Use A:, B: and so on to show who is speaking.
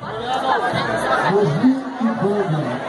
A: Roselyne Ibrahim.